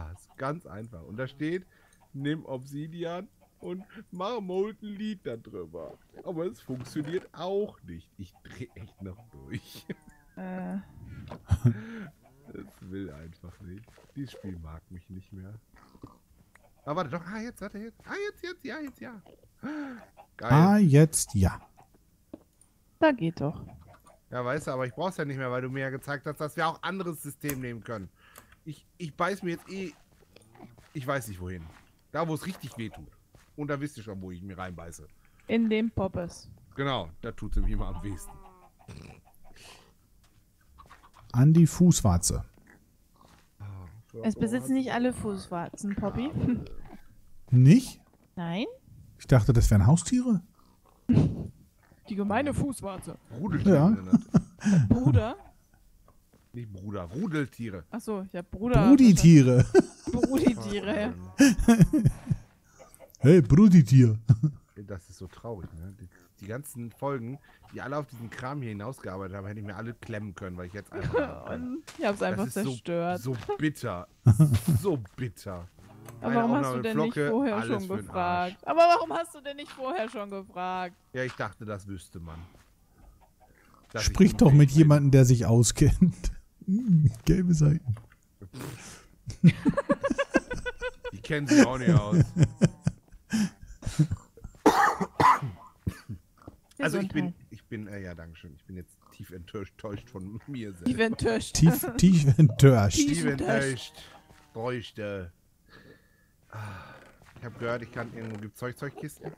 Glas. Ganz einfach. Und da steht, nimm Obsidian und mach Molten Lead da drüber. Aber es funktioniert auch nicht. Ich dreh echt noch durch. Äh, Es will einfach nicht. Dieses Spiel mag mich nicht mehr. Aber warte doch. Ah, jetzt, warte, jetzt. Ah, jetzt, jetzt, ja, jetzt, ja. Geil. Ah, jetzt ja. da geht doch. Ja, weißt du, aber ich brauch's ja nicht mehr, weil du mir ja gezeigt hast, dass wir auch anderes System nehmen können. Ich, ich beiß mir jetzt eh. Ich weiß nicht wohin. Da, wo es richtig weh tut. Und da wisst ihr schon, wo ich mir reinbeiße. In dem Poppes. Genau, da tut's nämlich immer am wenigsten. An die Fußwarze. Es besitzen nicht alle Fußwarzen, Poppy. Nicht? Nein? Ich dachte, das wären Haustiere. Die gemeine Fußwarze. Rudeltiere. Ja. Bruder? Nicht Bruder, Rudeltiere. Achso, ich hab Bruder. Bruditiere. Bruditiere. Hey, Bruditier. Das ist so traurig, ne? Die, die ganzen Folgen, die alle auf diesen Kram hier hinausgearbeitet haben, hätte ich mir alle klemmen können, weil ich jetzt einfach. Und ich hab's einfach das ist zerstört. So, so bitter. so bitter. Aber warum hast du denn Flocke, nicht vorher schon gefragt? Aber warum hast du denn nicht vorher schon gefragt? Ja, ich dachte, das wüsste man. Sprich doch mit jemandem, der sich auskennt. Hm, gelbe Seiten. Die kennen sich auch nicht aus. Also ich bin, ich bin, äh, ja, danke schön. Ich bin jetzt tief enttäuscht von mir Die selbst. werden enttäuscht. Tief, tief enttäuscht. Tief Tief enttäuscht. Bräuchte. Ich habe gehört, ich kann irgendwo gibt Zeugzeugkisten.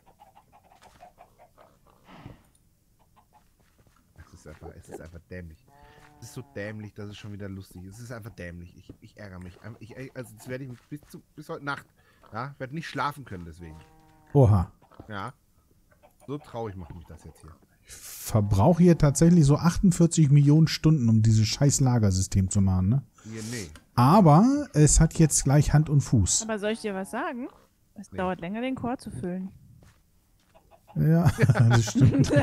Es ist einfach, es ist einfach dämlich. Es ist so dämlich, dass es schon wieder lustig ist. Es ist einfach dämlich. Ich, ich ärgere mich. Ich, also jetzt werde ich bis, zu, bis heute Nacht, ja, werde nicht schlafen können deswegen. Oha. Ja. So traurig macht mich das jetzt hier. Ich verbrauche hier tatsächlich so 48 Millionen Stunden, um dieses scheiß Lagersystem zu machen. Ne? Hier, nee. Aber es hat jetzt gleich Hand und Fuß. Aber soll ich dir was sagen? Es Nee. dauert länger, den Chor zu füllen. Ja, das stimmt.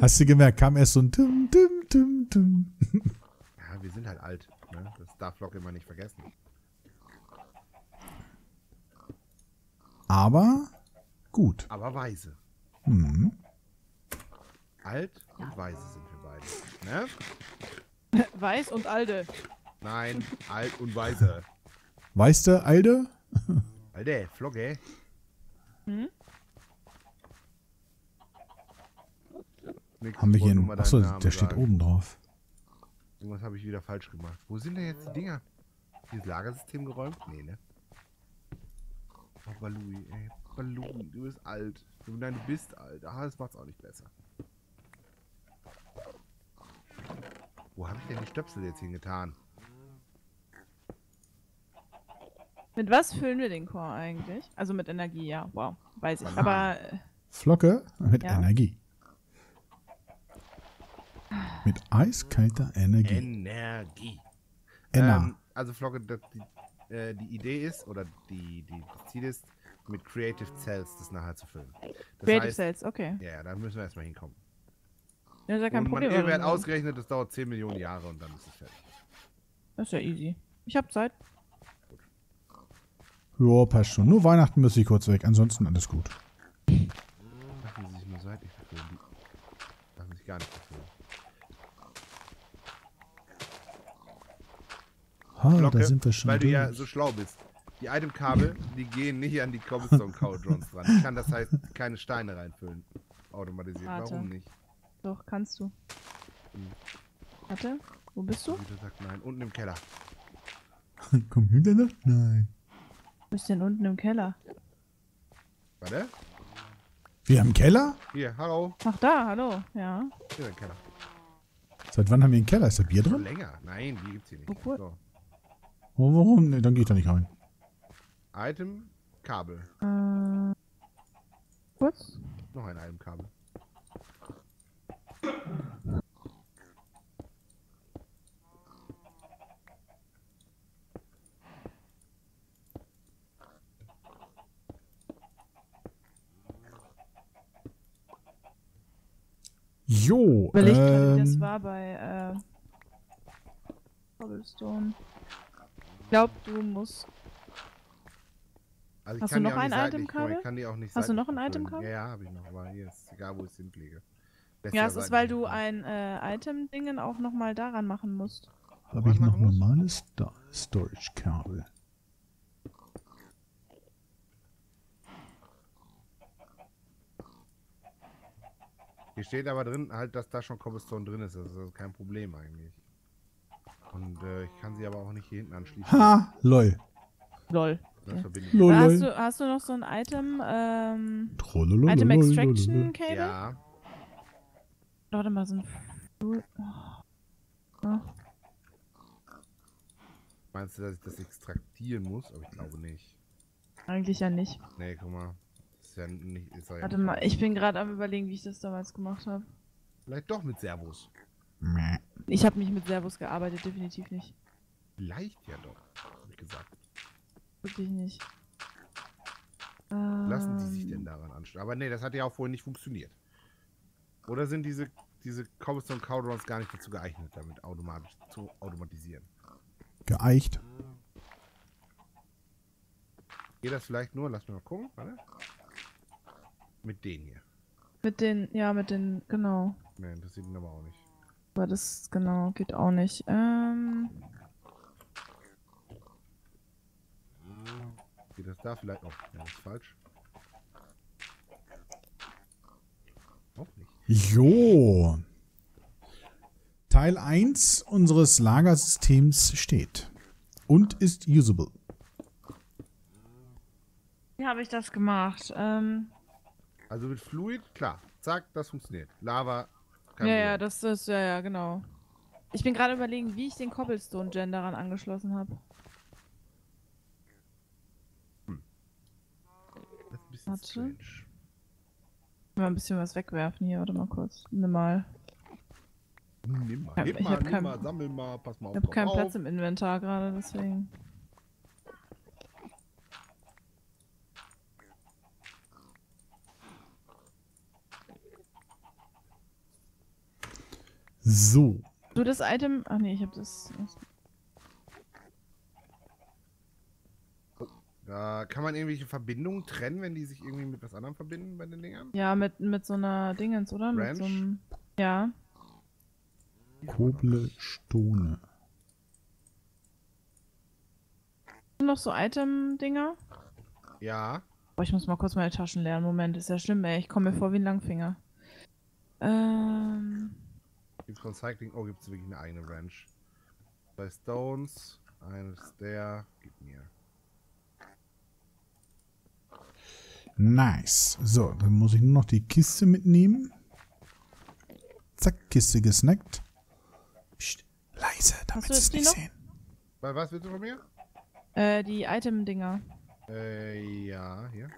Hast du gemerkt, kam erst so ein Tum, Tum, Tum, Tum. Ja, wir sind halt alt. Ne? Das darf Flock immer nicht vergessen. Aber gut. Aber weise. Hm. Alt und weise sind wir beide. Ne? Weiß und Alde. Nein, alt und weise. Weißt du, Alde? Alter, Flogge. Hm? Nix, Haben wir hier einen. Achso, deinen Namen der steht sagen. oben drauf. Irgendwas habe ich wieder falsch gemacht. Wo sind denn jetzt die Dinger? Dieses Lagersystem geräumt? Nee, ne? Oh, Balui, ey. Balui, du bist alt. Du, nein, du bist alt. Ah, das macht's auch nicht besser. Wo habe ich denn die Stöpsel jetzt hingetan? Mit was füllen wir den Chor eigentlich? Also mit Energie, ja. Wow, weiß ich. Bananen. Aber äh, Flocke mit Ja. Energie. Mit eiskalter Energie. Energie. Enna. Ähm, also Flocke, die, äh, die Idee ist, oder die, die, Ziel ist, mit Creative Cells das nachher zu füllen. Das Creative heißt, Cells, okay. Ja, da müssen wir erstmal hinkommen. Das ist ja kein und Problem. man wird ausgerechnet, das dauert 10 Millionen Jahre und dann ist es fertig. Das ist ja easy. Ich hab Zeit. Ja, passt schon. Nur Weihnachten müsste ich kurz weg. Ansonsten alles gut. Lassen Sie sich nur seitlich befüllen. Die lassen sich gar nicht befüllen. Ha, Glocke, da sind wir schon weil du ja durch. so schlau bist. Die Itemkabel, die gehen nicht an die Cobblestone Cauldrons dran. Ich kann das heißt keine Steine reinfüllen. Automatisiert. Warte. Warum nicht? Doch, kannst du. Hm. Warte, wo bist du? Wieder sagt nein. Unten im Keller. Komm hinter noch? Nein. Du bist denn unten im Keller. Warte. Wir haben einen Keller? Hier, hallo. Ach da, hallo. Ja. Hier ist der Keller. Seit wann haben wir einen Keller? Ist da Bier drin? länger. Nein, die gibt's hier nicht. Obwohl- So. Oh, warum? Nee, dann geht da nicht rein. Item, Kabel. Äh, kurz. Noch ein Item-Kabel. Jo. Überlegt wie das Ähm, war bei äh, Cobblestone. Glaube, du musst. Also ich Hast du noch ein Itemkabel? Ich kann die auch nicht Hast du noch ein. Itemkabel? Ja, ja, habe ich noch, aber hier ist egal, wo ich es hinlege. Lässt Ja, es ist, weil du ein äh, Item-Dingen auch nochmal daran machen musst. Habe ich noch normales Sto- Storage-Kabel? Hier steht aber drin halt, dass da schon Cobblestone drin ist. Das ist kein Problem eigentlich. Und äh, ich kann sie aber auch nicht hier hinten anschließen. Ha, lol. Lol. Ich. Lol, Hast du, hast du noch so ein Item, ähm, Trollolololololol. Item Extraction Cable? Ja, Warte mal, so ein. Oh. meinst du, dass ich das extraktieren muss? Aber ich glaube nicht. Eigentlich ja nicht. Nee, guck mal. Ist ja nicht. Ist ja Warte nicht mal, ich bin gerade am überlegen, wie ich das damals gemacht habe. Vielleicht doch mit Servos. Mäh. Ich habe nicht mit Servos gearbeitet, definitiv nicht. Vielleicht ja doch, hab ich gesagt. Wirklich nicht. Lassen die sich Ähm, denn daran anstellen? Aber nee, das hat ja auch vorhin nicht funktioniert. Oder sind diese, diese Cobblestone Cowdrons gar nicht dazu geeignet, damit automatisch zu automatisieren? Geeicht. Geht das vielleicht nur? Lass mich mal gucken. Warte. Mit denen hier. Mit den, ja, mit den, genau. Nee, das sieht ihn aber auch nicht. Aber das, genau, geht auch nicht. Ähm, Geht das da vielleicht auch? Ja, das ist falsch. Auch nicht. Jo. Teil 1 unseres Lagersystems steht. Und ist usable. wie habe ich das gemacht? Ähm, Also mit Fluid, klar. Zack, das funktioniert. Lava, kein ja, ja, das ist, ja, ja, genau. Ich bin gerade überlegen, wie ich den Cobblestone Gen daran angeschlossen habe. Das ist ein bisschen Warte. strange. Mal ein bisschen was wegwerfen hier, warte mal kurz. Nimm mal. Nimm mal, Ja, heb ich mal, hab kein- mal, sammel mal, pass mal auf. Ich habe drauf keinen auf. Platz im Inventar gerade, deswegen. So. Du das Item. Ach nee, ich habe das. Da kann man irgendwelche Verbindungen trennen, wenn die sich irgendwie mit was anderem verbinden bei den Dingern? Ja, mit, mit so einer Dingens, oder? Mit Ranch? so einem. Ja. Koble Stone. Noch so Item-Dinger? Ja. Boah, ich muss mal kurz meine Taschen leeren. Moment, ist ja schlimm, ey. Ich komme mir vor wie ein Langfinger. Ähm. Gibt's Recycling? Oh, gibt's wirklich eine eigene Ranch. Zwei Stones, eine Stair, gib mir. Nice. So, dann muss ich nur noch die Kiste mitnehmen. Zack, Kiste gesnackt. Psst, leise, damit Hast du sie es jetzt die nicht noch? sehen. Was willst du von mir? Äh, die Item-Dinger. Äh, ja, hier.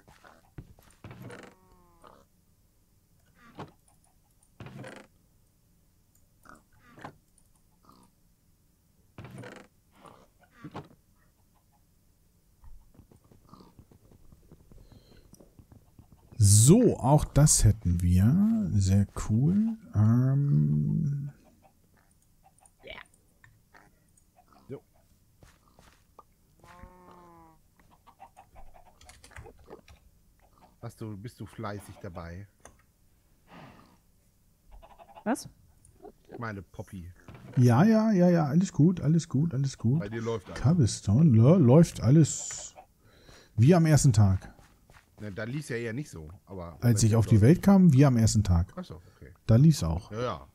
So, auch das hätten wir. Sehr cool. Ähm. Hast du, bist du fleißig dabei? Was? Meine Poppy. ja, ja, ja, ja, alles gut, alles gut, alles gut. Bei dir läuft alles. Cobblestone, läuft alles wie am ersten Tag. Ne, da lief ja eher nicht so, aber. Als ich auf die Welt kam, wie am ersten Tag. Achso, okay. Da lief's auch. Ja, ja.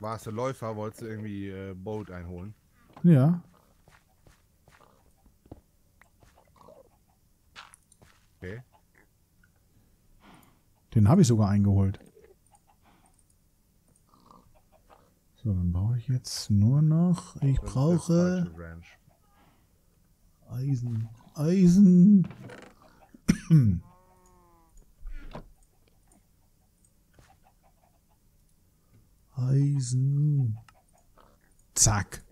Warst du Läufer, wolltest du irgendwie äh, Bolt einholen? Ja. Okay. Den habe ich sogar eingeholt. So, dann brauche ich jetzt nur noch. Ich brauche. Eisen. Eisen. Eisen. Zack.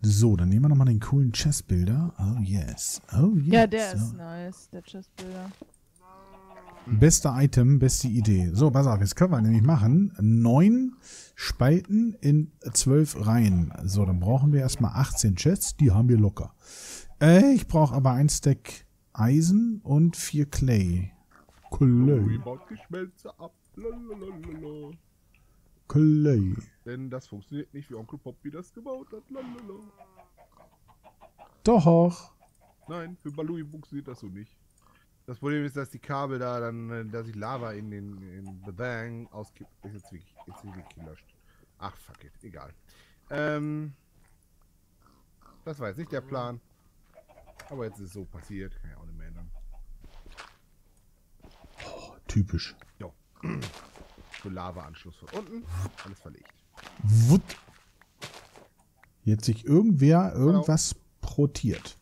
So, dann nehmen wir nochmal den coolen Chessbilder. Oh yes. Oh yes. Ja, der so. ist nice, der Chestbuilder. Beste Item, beste Idee. So, pass auf, jetzt können wir nämlich machen. Neun Spalten in zwölf Reihen. So, dann brauchen wir erstmal 18 Chests. Die haben wir locker. Äh, ich brauche aber ein Stack Eisen und vier Clay. Clay. baut die Schmelze ab. Lalalala. Clay. Denn das funktioniert nicht, wie Onkel Poppy das gebaut hat. Lalala. Doch. Nein, für Balui funktioniert das so nicht. Das Problem ist, dass die Kabel da dann, äh, dass sich Lava in den in The Bang auskippt. Ist jetzt wirklich, jetzt ist wirklich gelöscht. Ach, fuck it, egal. Ähm, das war jetzt nicht der Plan. Aber jetzt ist es so passiert. Kann ja auch nicht mehr ändern. Typisch. Für Lava-Anschluss von unten. Alles verlegt. Wut. Jetzt sich irgendwer irgendwas protiert.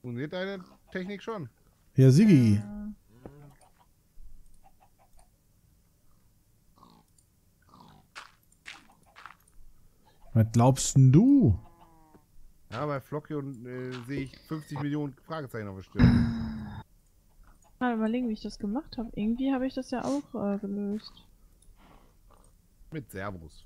Funktioniert deine Technik schon? Ja, Siggi. Was glaubst denn du? Ja, bei Flocky und äh, sehe ich 50 Millionen Fragezeichen auf der Stirn. Mal überlegen, wie ich das gemacht habe. Irgendwie habe ich das ja auch äh, gelöst. Mit Servus.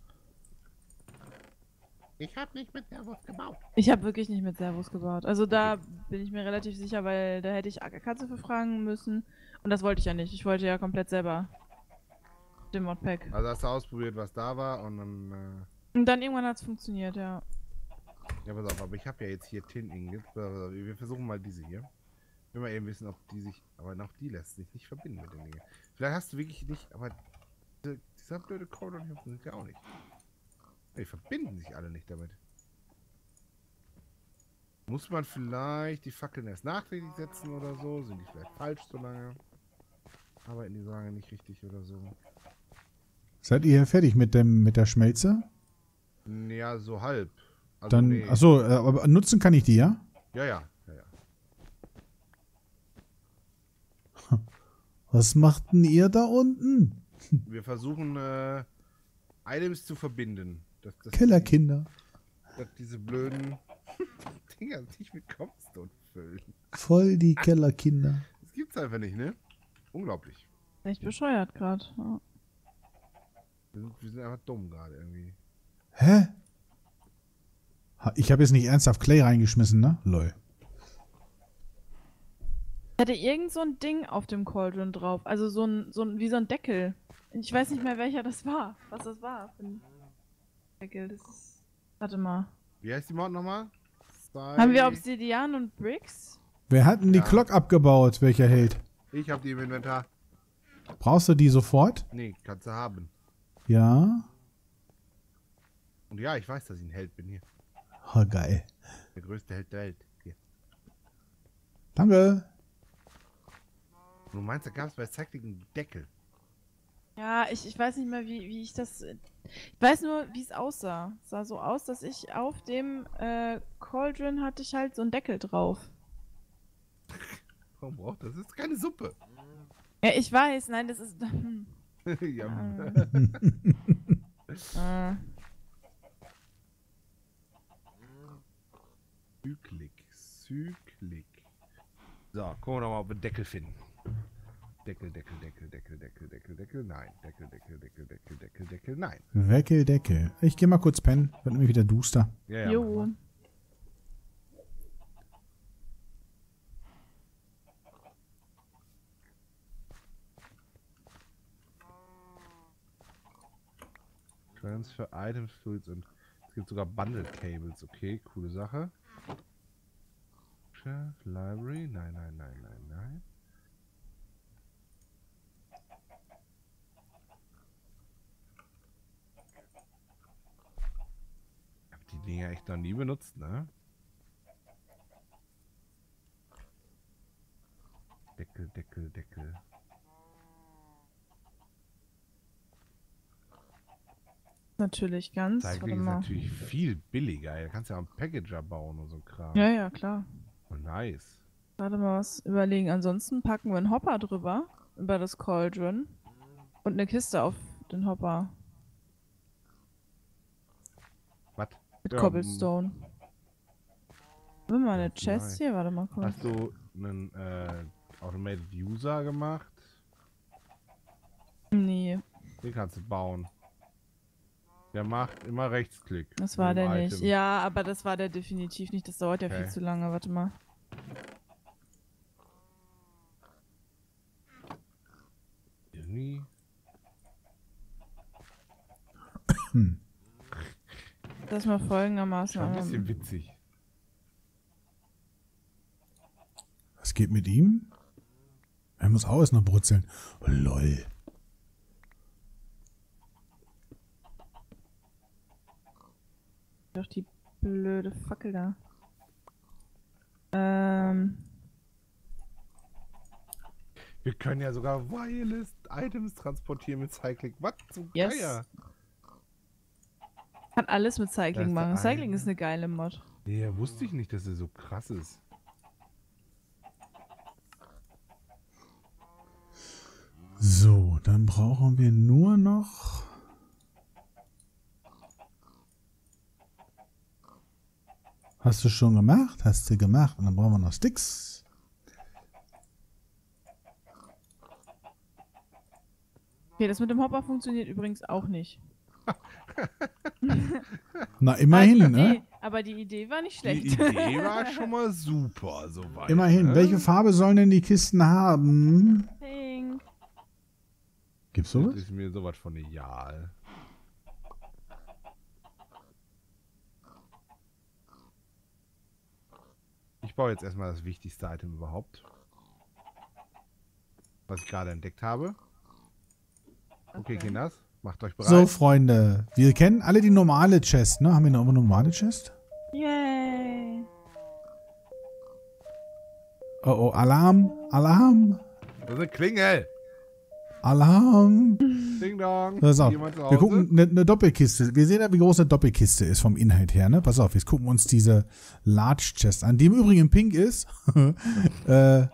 Ich habe nicht mit Servus gebaut. Ich habe wirklich nicht mit Servus gebaut. Also da bin ich mir relativ sicher, weil da hätte ich Katze für fragen müssen. Und das wollte ich ja nicht. Ich wollte ja komplett selber den Modpack. Also hast du ausprobiert, was da war und dann. Äh, Und dann irgendwann hat es funktioniert, ja. Ja, pass auf, aber ich habe ja jetzt hier Tin Ingots. Wir versuchen mal diese hier. Ich will mal eben wissen, ob die sich. Aber auch die lässt sich nicht verbinden mit den Dingen. Vielleicht hast du wirklich nicht. Aber diese, dieser blöde Code hier funktioniert ja auch nicht. Die verbinden sich alle nicht damit. Muss man vielleicht die Fackeln erst nachträglich setzen oder so? Sind die vielleicht falsch so lange? Arbeiten die lange nicht richtig oder so? Seid ihr fertig mit dem mit der Schmelze? Ja, so halb. Also Dann, nee. achso, äh, aber nutzen kann ich die, ja? Ja, ja, ja, ja. Was macht denn ihr da unten? Wir versuchen, äh, Items zu verbinden. Dass, dass Kellerkinder. Dass diese blöden Dinger sich mit Cobstone füllen. Voll die Kellerkinder. Das gibt's einfach nicht, ne? Unglaublich. Echt bescheuert gerade. Ja. Wir wir sind einfach dumm gerade irgendwie. Hä? Ich habe jetzt nicht ernsthaft Clay reingeschmissen, ne? Lol. Ich hatte irgend so ein Ding auf dem Cauldron drauf. Also so ein, so ein, wie so ein Deckel. Ich weiß nicht mehr, welcher das war. Was das war. für ein Deckel, das ist... Warte mal. Wie heißt die Mod nochmal? Haben wir Obsidian und Bricks? Wer hat denn die Ja. Glock abgebaut, welcher Held? Ich hab die im Inventar. Brauchst du die sofort? Nee, kannst du haben. Ja. Und ja, ich weiß, dass ich ein Held bin hier. Oh, geil. Der größte Held der Welt. Hier. Danke. Du meinst, da gab's bei Cycling einen Deckel. Ja, ich, ich weiß nicht mehr, wie, wie ich das... Ich weiß nur, wie es aussah. Es sah so aus, dass ich auf dem äh, Cauldron hatte ich halt so einen Deckel drauf. Warum braucht das? Das ist keine Suppe. Ja, ich weiß. Nein, das ist... Hm. ja. Äh, Zyklik. Zyklik. So, gucken wir noch mal, ob wir Deckel finden. Deckel, Deckel, Deckel, Deckel, Deckel, Deckel, Deckel, nein. Deckel, Deckel, Deckel, Deckel, Deckel, Deckel, nein. Weckel, Deckel. Ich geh mal kurz pennen. Wird nämlich wieder duster. Ja, ja. jo. Transfer Items, Fluids und es gibt sogar Bundle Cables. Okay, coole Sache. Chef, Library, nein, nein, nein, nein, nein. Ich hab die Dinger echt noch nie benutzt, ne? Deckel, Deckel, Deckel. Natürlich ganz. Warte ist natürlich viel billiger. Da kannst du ja auch einen Packager bauen und so Kram. Ja, ja, klar. Oh, nice. Warte mal was überlegen. Ansonsten packen wir einen Hopper drüber. Über das Cauldron. Und eine Kiste auf den Hopper. Was? Mit Ja, Cobblestone. Haben wir mal eine Ja, Chest vielleicht. hier? Warte mal kurz. Hast du einen äh, Automated User gemacht? Nee, Den kannst du bauen. Der macht immer Rechtsklick. das war der nicht. Item. Ja, aber das war der definitiv nicht. Das dauert ja Okay. viel zu lange. Warte mal. Irgendwie. Hm. Das mal folgendermaßen. Schon ein bisschen ähm, witzig. Was geht mit ihm? Er muss auch erst noch brutzeln. Oh, lol. Doch die blöde Fackel da. Ähm. Wir können ja sogar Wireless Items transportieren mit Cycling. Was zum Yes. Geier? Kann alles mit Das Cycling ist machen. Cycling eine. ist eine geile Mod. Nee, wusste ich nicht, dass er so krass ist. So, dann brauchen wir nur noch. Hast du schon gemacht? Hast du gemacht. Und dann brauchen wir noch Sticks. Okay, das mit dem Hopper funktioniert übrigens auch nicht. Na, immerhin, aber, die ne? Idee, aber die Idee war nicht Die schlecht. Idee war schon mal super, soweit. Immerhin. ne? Welche Farbe sollen denn die Kisten haben? Pink. Gibt's Das sowas? ist mir sowas von egal. Ich baue jetzt erstmal das wichtigste Item überhaupt. Was ich gerade entdeckt habe. Okay, Kinders, macht euch bereit. So, Freunde. Wir kennen alle die normale Chest, ne? Haben wir noch eine normale Chest? Yay. Oh, oh, Alarm, Alarm, Das ist eine Klingel. Alarm. Ding dong. Pass auf, wir gucken eine ne Doppelkiste. Wir sehen ja, wie groß eine Doppelkiste ist vom Inhalt her, ne? Pass auf, jetzt gucken wir uns diese Large Chest an, die im Übrigen pink ist. äh,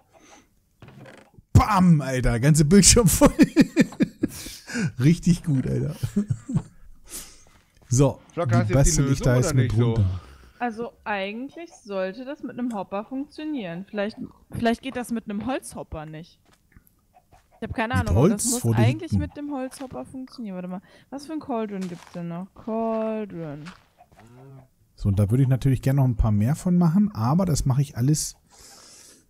bam, Alter, ganze Bildschirm voll. Richtig gut, Alter. so, Schock, hast die du jetzt die bastel ich Lösung da oder jetzt mit nicht so? Also eigentlich sollte das mit einem Hopper funktionieren. Vielleicht, vielleicht geht das mit einem Holzhopper nicht. Ich habe keine Ahnung, Holz das muss eigentlich mit dem Holzhopper funktionieren. Warte mal, was für ein Cauldron gibt's denn noch? Cauldron. So, und da würde ich natürlich gerne noch ein paar mehr von machen, aber das mache ich alles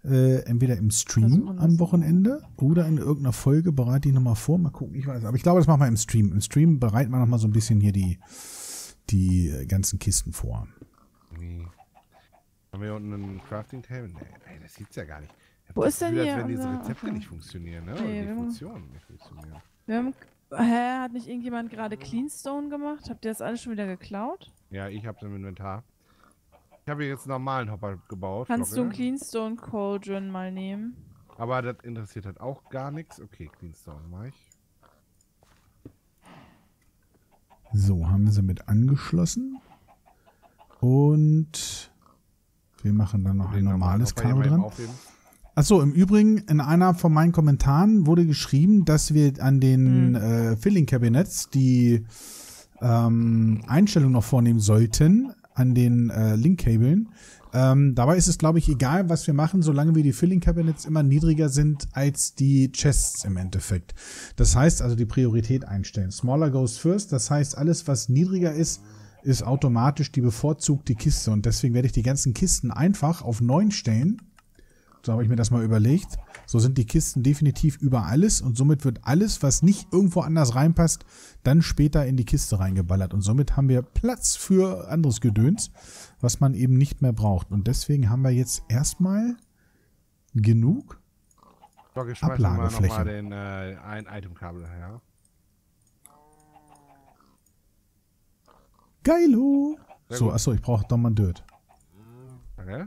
äh, entweder im Stream am. Wochenende oder in irgendeiner Folge bereite ich nochmal vor. Mal gucken, ich weiß. Aber ich glaube, das machen wir im Stream. Im Stream bereiten wir nochmal so ein bisschen hier die, die ganzen Kisten vor. Nee. Haben wir hier unten ein Crafting Table? Nee, das gibt's ja gar nicht. Wo das ist denn Gefühl, hier als wenn diese Rezepte okay. nicht funktionieren, ne? Nee, die Funktionen nicht funktionieren. Wir haben, hä, hat nicht irgendjemand gerade Cleanstone gemacht? Habt ihr das alles schon wieder geklaut? Ja, ich hab's im Inventar. Ich habe jetzt einen normalen Hopper gebaut. Kannst du einen Glocke. Cleanstone Cauldron mal nehmen? Aber das interessiert halt auch gar nichts. Okay, Cleanstone mach ich. So, haben wir sie mit angeschlossen. Und wir machen dann noch ein Den normalen normales Hopper Achso, im Übrigen, in einer von meinen Kommentaren wurde geschrieben, dass wir an den Hm. äh, Filling Cabinets die ähm, Einstellung noch vornehmen sollten, an den äh, Link-Kabeln. Ähm, dabei ist es, glaube ich, egal, was wir machen, solange wir die Filling Cabinets immer niedriger sind als die Chests im Endeffekt. Das heißt also die Priorität einstellen. Smaller goes first, das heißt, alles, was niedriger ist, ist automatisch die bevorzugte Kiste. Und deswegen werde ich die ganzen Kisten einfach auf 9 stellen. So habe ich mir das mal überlegt. So sind die Kisten definitiv über alles und somit wird alles, was nicht irgendwo anders reinpasst, dann später in die Kiste reingeballert. Und somit haben wir Platz für anderes Gedöns, was man eben nicht mehr braucht. Und deswegen haben wir jetzt erstmal genug. Doch, ich mal Ablagefläche. nochmal den äh, ein Itemkabel her. Geilo! Sehr So, achso, ich brauche doch mal Dirt. Okay.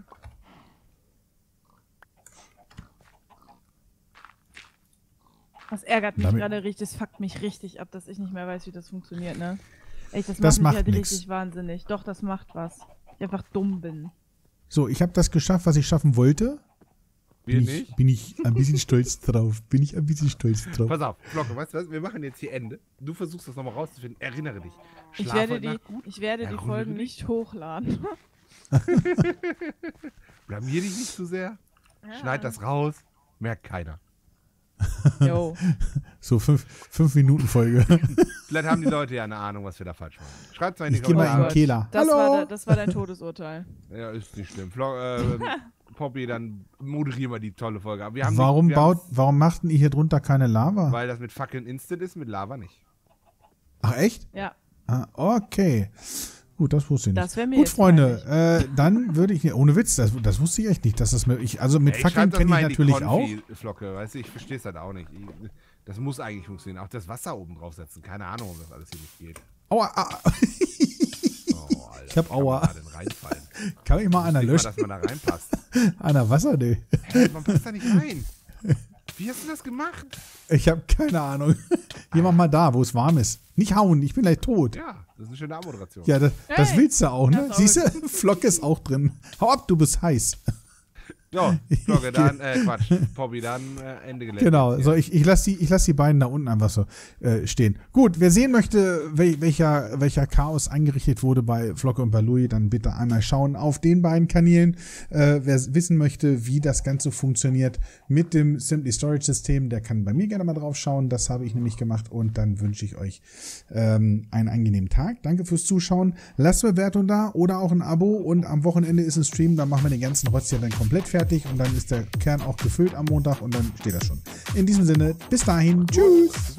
Das ärgert mich Damit- gerade richtig, das fuckt mich richtig ab, dass ich nicht mehr weiß, wie das funktioniert, ne? Echt, das, Das macht mich macht halt nix. richtig wahnsinnig. Doch, das macht was. Ich einfach dumm bin. So, ich habe das geschafft, was ich schaffen wollte. Wir bin nicht. Ich, bin ich ein bisschen stolz drauf. Bin ich ein bisschen stolz drauf. Pass auf, Flocke, weißt du was? Wir machen jetzt hier Ende. Du versuchst das nochmal rauszufinden. Erinnere dich. Ich Schlaf werde heute die, gut. ich werde die Folgen dich. nicht hochladen. Blamier dich nicht zu sehr. Schneid das raus. Merkt keiner. Jo. So fünf, fünf Minuten Folge. Vielleicht haben die Leute ja eine Ahnung, was wir da falsch machen. Schreibt mal in die Ich gehe mal in den. Keller. Das, Hallo. war, das war dein Todesurteil. Ja, ist nicht schlimm. Flo, äh, Poppy, dann moderieren wir die tolle Folge. Aber wir haben warum wir baut, haben's- warum machten ihr hier drunter keine Lava? Weil das mit fucking Instant ist, mit Lava nicht. Ach echt? Ja. Ah, okay. Gut, das wusste ich nicht. Das mir Gut, Freunde, äh, dann würde ich, ohne Witz, das, das wusste ich echt nicht, dass das möglich Also mit Ey, Fackeln kenne ich natürlich auch. Konfi-Flocke, weißt du, ich verstehe es halt auch nicht. Ich, das muss eigentlich funktionieren. Auch das Wasser oben draufsetzen. Keine Ahnung, ob das alles hier nicht geht. Aua, ah, Oh, Alter. Ich hab wie kann man Aua. kann ich mal einer Nicht mal, löschen? dass man da reinpasst. Einer Wasser, nee. Hä, man passt da nicht rein. Wie hast du das gemacht? Ich habe keine Ahnung. Hier mach mal da, wo es warm ist. Nicht hauen, ich bin gleich tot. Ja, das ist eine schöne Abmoderation. Ja, das, das Hey, willst du auch, ne? das Siehst du, Flock ist auch drin. Hau ab, du bist heiß. Ja, Flocke, dann, äh, Quatsch, Poppy, dann äh, Ende Gelände. Genau, so ich, ich lasse die, ich lass die beiden da unten einfach so äh, stehen. Gut, wer sehen möchte, wel, welcher, welcher Chaos eingerichtet wurde bei Flocke und bei Louis, dann bitte einmal schauen auf den beiden Kanälen. Äh, wer wissen möchte, wie das Ganze funktioniert mit dem Simply Storage System, der kann bei mir gerne mal drauf schauen. Das habe ich nämlich gemacht und dann wünsche ich euch ähm, einen angenehmen Tag. Danke fürs Zuschauen. Lasst Bewertung da oder auch ein Abo und am Wochenende ist ein Stream, dann machen wir den ganzen Rotz hier dann komplett fertig fertig und dann ist der Kern auch gefüllt am Montag und dann steht das schon. In diesem Sinne, bis dahin. Tschüss. Bis